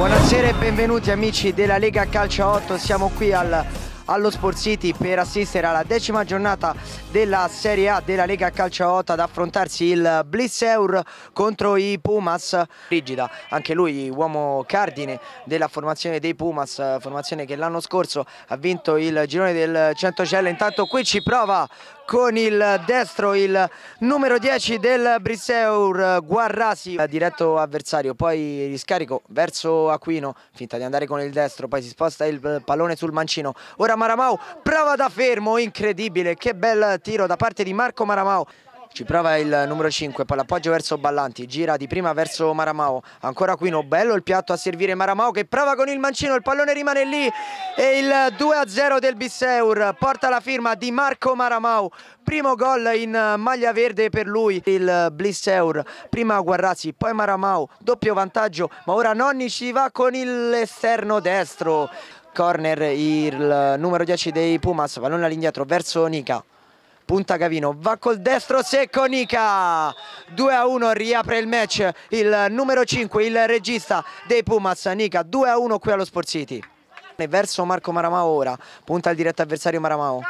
Buonasera e benvenuti amici della Lega Calcio 8, siamo qui al, allo Sport City per assistere alla decima giornata della Serie A della Lega Calcio 8 ad affrontarsi il Blisseur contro i Pumas. Rigida, anche lui uomo cardine della formazione dei Pumas, formazione che l'anno scorso ha vinto il girone del Centocelle, intanto qui ci prova con il destro il numero 10 del Briseur Guarrasi diretto avversario poi riscarico verso Aquino finta di andare con il destro poi si sposta il pallone sul mancino. Ora Maramau prova da fermo incredibile che bel tiro da parte di Marco Maramau ci prova il numero 5, poi l'appoggio verso Ballanti, gira di prima verso Maramao, ancora Quino, bello il piatto a servire Maramao che prova con il mancino, il pallone rimane lì e il 2-0 del Bisseur porta la firma di Marco Maramao, primo gol in maglia verde per lui, il Blisseur, prima Guarrazzi, poi Maramao, doppio vantaggio, ma ora Nonni ci va con l'esterno destro, corner il numero 10 dei Pumas, pallone all'indietro verso Nica punta Gavino, va col destro secco Nica, 2 a 1 riapre il match. Il numero 5, il regista dei Pumas, Nica. 2 a 1 qui allo Sport City. Verso Marco Maramao ora, punta il diretto avversario Maramao.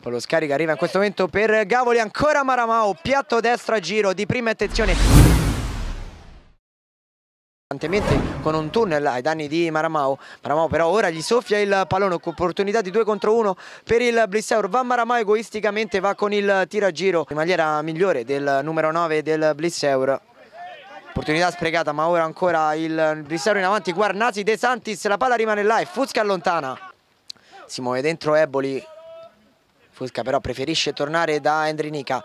Poi lo scarica arriva in questo momento per Gavoli, ancora Maramao, piatto destro a giro di prima intenzione con un tunnel ai danni di Maramao. Maramao però ora gli soffia il pallone opportunità di 2 contro 1 per il Blisseur. Va Maramao egoisticamente va con il tiro a giro in maniera migliore del numero 9 del Blisseur. Opportunità sprecata ma ora ancora il Blisseur in avanti. Guarnasi De Santis la palla rimane là e Fusca allontana. Si muove dentro Eboli. Fusca però preferisce tornare da Endrinica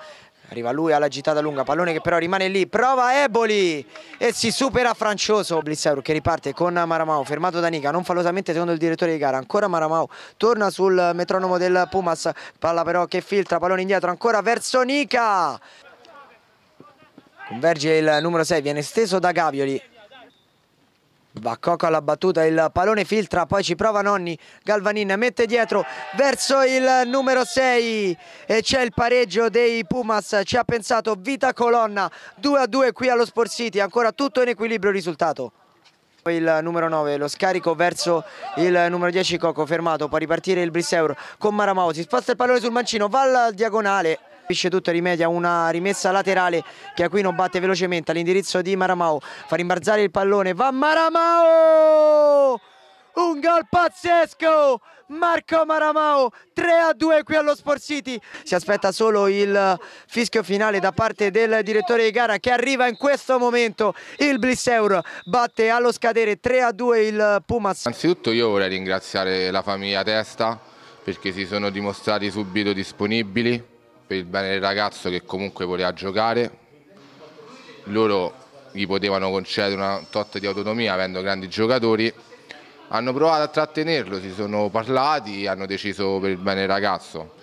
Arriva lui alla gittata lunga, pallone che però rimane lì, prova Eboli e si supera Francioso. Blisseur che riparte con Maramao, fermato da Nica, non fallosamente secondo il direttore di gara. Ancora Maramao, torna sul metronomo del Pumas, palla però che filtra, pallone indietro, ancora verso Nica. Converge il numero 6, viene steso da Gavioli. Va Coco alla battuta, il pallone filtra, poi ci prova Nonni, Galvanin mette dietro verso il numero 6 e c'è il pareggio dei Pumas, ci ha pensato Vita Colonna, 2 a 2 qui allo Sport City, ancora tutto in equilibrio risultato. Il numero 9, lo scarico verso il numero 10 Coco, fermato, può ripartire il Brisseur con Maramao, si sposta il pallone sul mancino, va alla diagonale capisce tutto e rimedia una rimessa laterale che qui non batte velocemente all'indirizzo di Maramao. Fa rimbarzare il pallone va Maramao! Un gol pazzesco! Marco Maramao 3 a 2 qui allo Sport City. Si aspetta solo il fischio finale da parte del direttore di gara che arriva in questo momento. Il Blisseur batte allo scadere 3 a 2 il Pumas. Innanzitutto io vorrei ringraziare la famiglia Testa perché si sono dimostrati subito disponibili per il bene del ragazzo che comunque voleva giocare. Loro gli potevano concedere una tot di autonomia avendo grandi giocatori. Hanno provato a trattenerlo, si sono parlati, hanno deciso per il bene del ragazzo.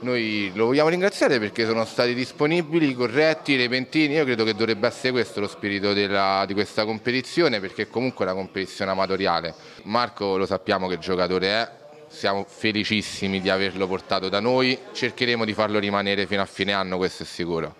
Noi lo vogliamo ringraziare perché sono stati disponibili, corretti, repentini. Io credo che dovrebbe essere questo lo spirito della, di questa competizione perché comunque è una competizione amatoriale. Marco lo sappiamo che giocatore è, siamo felicissimi di averlo portato da noi, cercheremo di farlo rimanere fino a fine anno, questo è sicuro.